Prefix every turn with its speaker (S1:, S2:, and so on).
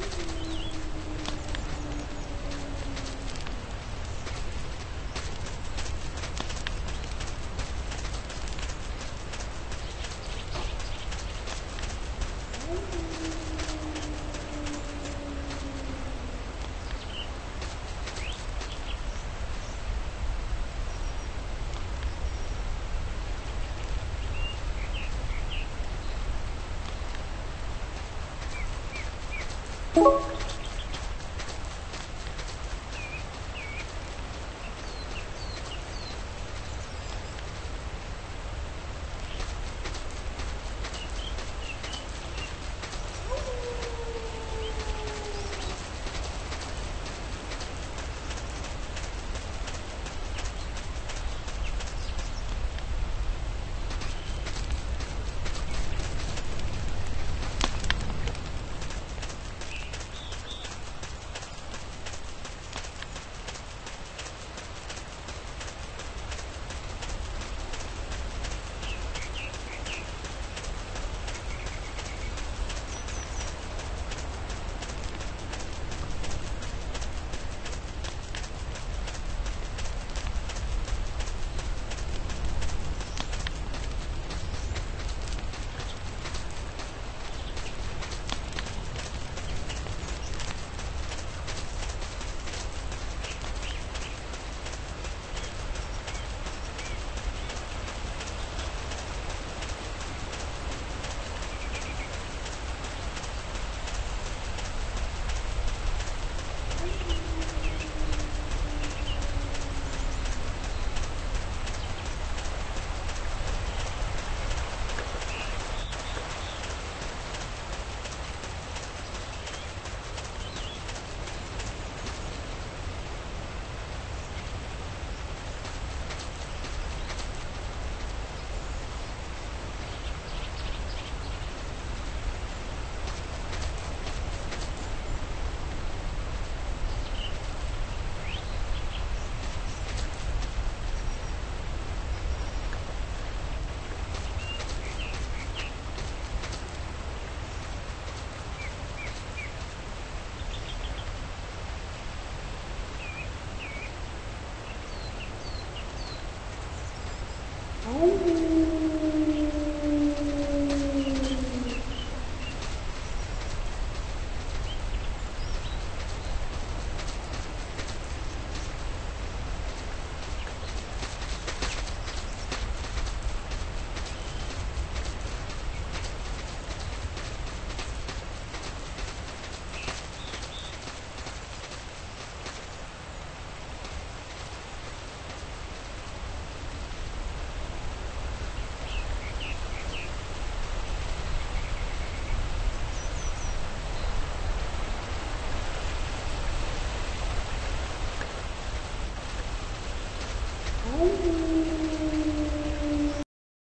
S1: Thank you. you Tchau. Bye.